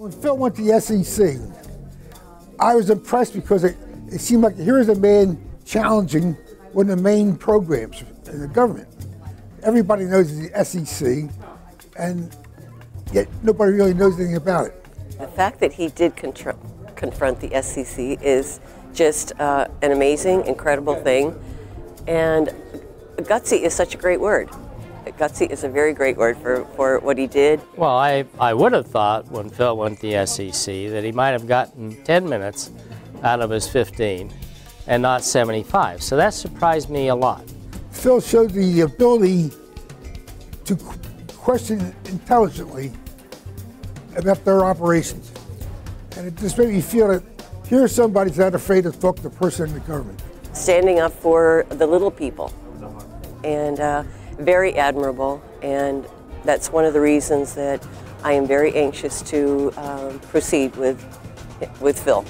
When Phil went to the SEC, I was impressed because it, it seemed like here is a man challenging one of the main programs in the government. Everybody knows the SEC, and yet nobody really knows anything about it. The fact that he did confront the SEC is just uh, an amazing, incredible thing. And gutsy is such a great word. Gutsy is a very great word for, for what he did. Well, I, I would have thought when Phil went to the SEC that he might have gotten 10 minutes out of his 15 and not 75. So that surprised me a lot. Phil showed the ability to question intelligently about their operations. And it just made me feel that here's somebody who's not afraid to talk to the person in the government. Standing up for the little people. And uh, very admirable. And that's one of the reasons that I am very anxious to um, proceed with, with Phil.